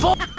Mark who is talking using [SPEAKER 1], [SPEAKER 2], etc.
[SPEAKER 1] fuck?